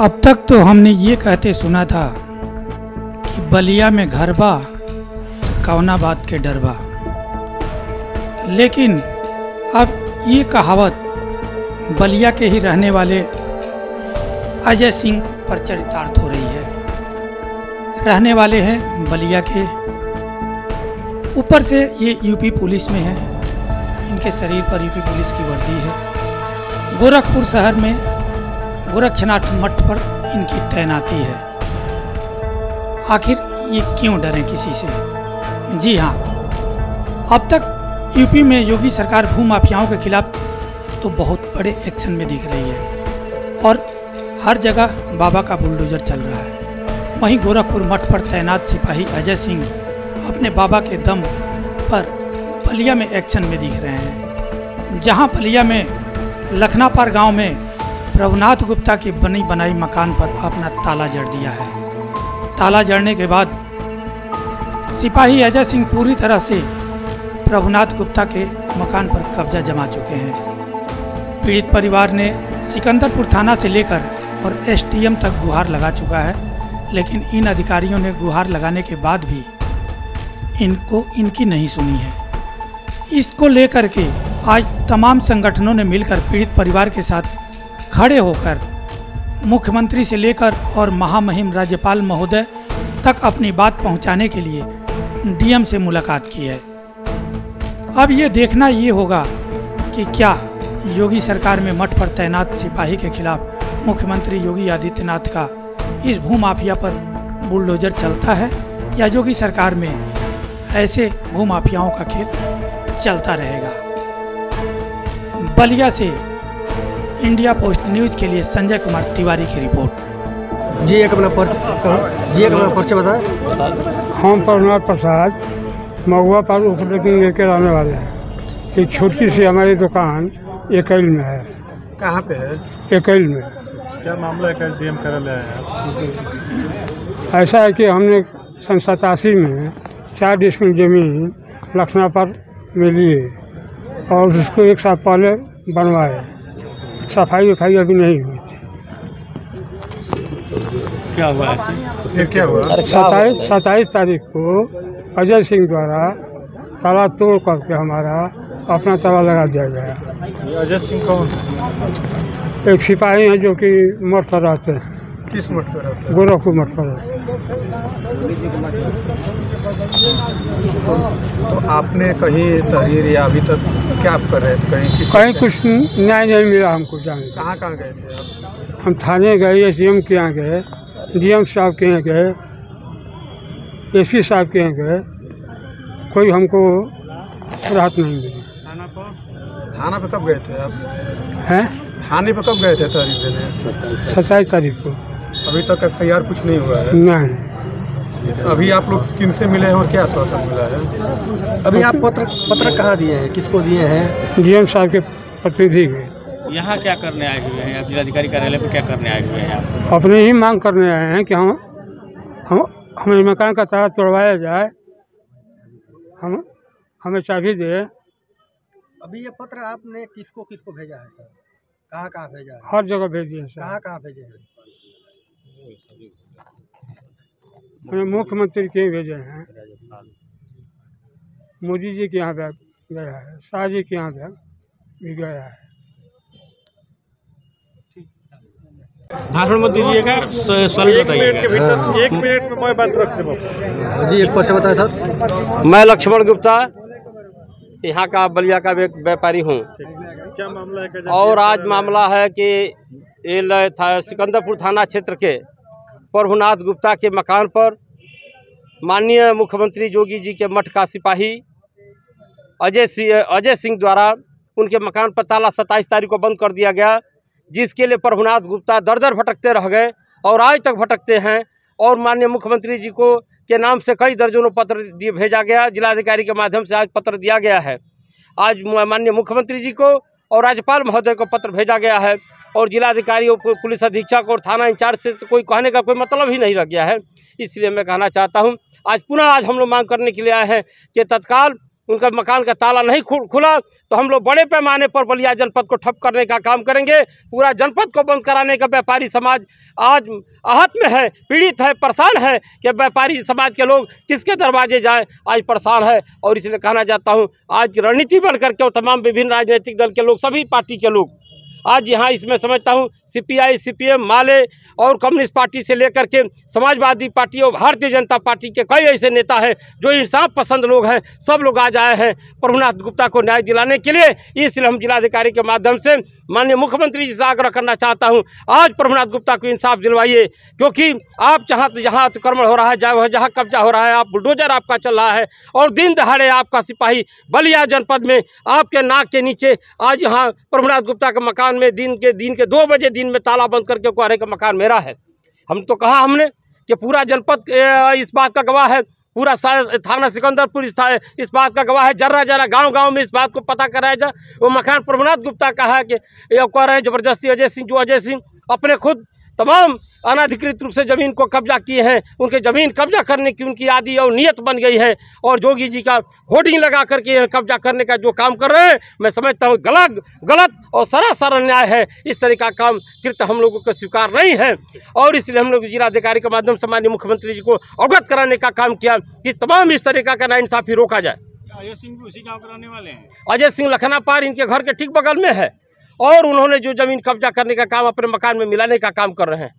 अब तक तो हमने ये कहते सुना था कि बलिया में घर बा तो कौना बात के डर बा लेकिन अब ये कहावत बलिया के ही रहने वाले अजय सिंह पर चरितार्थ हो रही है। रहने वाले हैं बलिया के। ऊपर से ये यूपी पुलिस में है। इनके शरीर पर यूपी पुलिस की वर्दी है। गोरखपुर शहर में गोरक्षनाथ मठ पर इनकी तैनाती है। आखिर ये क्यों डरें किसी से? जी हाँ अब तक यूपी में योगी सरकार भू माफियाओं के खिलाफ तो बहुत बड़े एक्शन में दिख रही है और हर जगह बाबा का बुलडोजर चल रहा है। वहीं गोरखपुर मठ पर तैनात सिपाही अजय सिंह अपने बाबा के दम पर बलिया में एक्शन में दिख रहे हैं। जहाँ बलिया में लखनापार गाँव में प्रभुनाथ गुप्ता की बनी बनाई मकान पर अपना ताला जड़ दिया है। ताला जड़ने के बाद सिपाही अजय सिंह पूरी तरह से प्रभुनाथ गुप्ता के मकान पर कब्जा जमा चुके हैं। पीड़ित परिवार ने सिकंदरपुर थाना से लेकर और एसटीएम तक गुहार लगा चुका है, लेकिन इन अधिकारियों ने गुहार लगाने के बाद भी इनको, इनकी नहीं सुनी है। इसको लेकर के आज तमाम संगठनों ने मिलकर पीड़ित परिवार के साथ खड़े होकर मुख्यमंत्री से लेकर और महामहिम राज्यपाल महोदय तक अपनी बात पहुँचाने के लिए डीएम से मुलाकात की है। अब ये देखना ये होगा कि क्या योगी सरकार में मठ पर तैनात सिपाही के खिलाफ मुख्यमंत्री योगी आदित्यनाथ का इस भूमाफिया पर बुलडोजर चलता है या योगी सरकार में ऐसे भूमाफियाओं का खेल चलता रहेगा। बलिया से इंडिया पोस्ट न्यूज़ के लिए संजय कुमार तिवारी की रिपोर्ट। जी एक अपना पर्च जी एक अपना पर्चा बताएँ। हम प्रभुनाथ प्रसाद महुआ पर उपलेकिन लेकर आने वाले हैं। एक छोटी सी हमारी दुकान एकैल में है। कहाँ पे है? एकैल में। क्या मामला है? डीएम कर ऐसा है कि हमने सन सतासी में चार डिस्मिल ज़मीन लखना पर में लिए और उसको एक साल पहले बनवाए। सफ़ाई वफाई अभी नहीं हुई थी। क्या हुआ ये क्या हुआ? सताईस सताईस तारीख को अजय सिंह द्वारा ताला तोड़ करके हमारा अपना ताला लगा दिया गया। अजय सिंह कौन? एक सिपाही हैं जो कि पर रहते हैं। किस मठ पर रहता गोरखपुर मठ पर रहते है? तो आपने कहीं तहरीर या अभी तक क्या आप कर रहे थे? कहीं कहीं कुछ न्याय नहीं मिला हमको जाने कहाँ कहाँ गए थे आप? हम थाने गए एस डी एम के यहाँ गए डी एम साहब के यहाँ गए एस पी साहब के यहाँ गए। कोई हमको राहत नहीं मिली। थाना पर थाना पे कब गए थे आप? हैं? थाने पर कब गए थे तहरीर देने? सत्ताईस तारीख को। अभी तक एफ़ आई आर कुछ नहीं हुआ है। नहीं। अभी आप लोग किन से मिले हैं और क्या आश्वासन मिला है? अभी आप पत्र पत्र कहाँ दिए हैं? किसको दिए हैं? डी एम साहब के प्रतिनिधि गए यहाँ क्या करने आए हुए हैं? आप जिलाधिकारी कार्यालय पे क्या करने आए हुए हैं आप? अपने ही मांग करने आए हैं कि हम हम हमें मकान का ताला तोड़वाया जाए। हम हमें चाबी दे। अभी ये पत्र आपने किसको किसको भेजा है सर? कहाँ कहाँ भेजा है? हर जगह भेज दिए सर। कहाँ कहाँ भेजे हैं? हमें मुख्यमंत्री के भेजे हैं। मोदी जी के यहाँ गया है शाह जी के यहाँ भी भी गया है। भाषण मत दीजिएगा सवाल बताइएगा। एक मिनट में मैं बात रख दूँ जी एक पर्चा बताएँ सर। मैं लक्ष्मण गुप्ता यहाँ का बलिया का एक व्यापारी हूँ। क्या मामला है? और आज मामला है कि ये था सिकंदरपुर थाना क्षेत्र के प्रभुनाथ गुप्ता के मकान पर माननीय मुख्यमंत्री योगी जी के मठ का सिपाही अजय सिंह अजय सिंह द्वारा उनके मकान पर ताला सत्ताईस तारीख को बंद कर दिया गया, जिसके लिए प्रभुनाथ गुप्ता दर दर भटकते रह गए और आज तक भटकते हैं। और माननीय मुख्यमंत्री जी को, के नाम से कई दर्जनों पत्र भेजा गया, जिलाधिकारी के माध्यम से आज पत्र दिया गया है। आज माननीय मुख्यमंत्री जी को और राज्यपाल महोदय को पत्र भेजा गया है और जिलाधिकारी और पुलिस अधीक्षक और थाना इंचार्ज से तो कोई कहने का कोई मतलब ही नहीं रह गया है। इसलिए मैं कहना चाहता हूँ, आज पुनः आज हम लोग मांग करने के लिए आए हैं कि तत्काल उनका मकान का ताला नहीं खु, खुला तो हम लोग बड़े पैमाने पर बलिया जनपद को ठप करने का काम करेंगे। पूरा जनपद को बंद कराने का व्यापारी समाज आज आहत में है, पीड़ित है, परेशान है कि व्यापारी समाज के लोग किसके दरवाजे जाएँ? आज परेशान है और इसलिए कहना चाहता हूँ, आज रणनीति बन के तमाम विभिन्न राजनीतिक दल के लोग, सभी पार्टी के लोग आज यहाँ इसमें समझता हूँ सीपीआई सीपीएम माले और कम्युनिस्ट पार्टी से लेकर के समाजवादी पार्टी और भारतीय जनता पार्टी के कई ऐसे नेता हैं जो इंसाफ पसंद लोग हैं, सब लोग आज आए हैं प्रभुनाथ गुप्ता को न्याय दिलाने के लिए। इसलिए हम जिलाधिकारी के माध्यम से माननीय मुख्यमंत्री जी से आग्रह करना चाहता हूँ, आज प्रभुनाथ गुप्ता को इंसाफ दिलवाइए, क्योंकि आप जहाँ जहाँ अतिक्रमण हो रहा है, जहाँ जहाँ कब्जा हो रहा है, आप बुलडोजर आपका चल रहा है और दिन दहाड़े आपका सिपाही बलिया जनपद में आपके नाक के नीचे आज यहाँ प्रभुनाथ गुप्ता का मकान में दिन के दिन के दो बजे दिन में ताला बंद करके कह रहे कि मकान मेरा है। हम तो कहा हमने कि पूरा जनपद इस बात का गवाह है पूरा थाना सिकंदरपुर इस, बात का गवाह है जर्रा जर्रा गाँव गाँव में इस बात को पता कराया जाए। वो मकान प्रभुनाथ गुप्ता कहा कि कह रहे हैं ज़बरदस्ती अजय सिंह जो अजय सिंह अपने खुद तमाम अनाधिकृत रूप से ज़मीन को कब्जा किए हैं। उनके ज़मीन कब्जा करने की उनकी आदि और नियत बन गई है और जोगी जी का होर्डिंग लगा करके कब्जा करने का जो काम कर रहे हैं मैं समझता हूँ गलत गलत और सरासर अन्याय है। इस तरह का काम कृत्य हम लोगों को स्वीकार नहीं है। और इसलिए हम लोग जिलाधिकारी के माध्यम से माननीय मुख्यमंत्री जी को अवगत कराने का काम किया कि तमाम इस तरीका का नाइंसाफ़ी रोका जाए। अजय सिंह उसी गाँव के रहने वाले हैं? अजय सिंह लखना पार इनके घर के ठीक बगल में है। और उन्होंने जो ज़मीन कब्जा करने का काम अपने मकान में मिलाने का काम कर रहे हैं।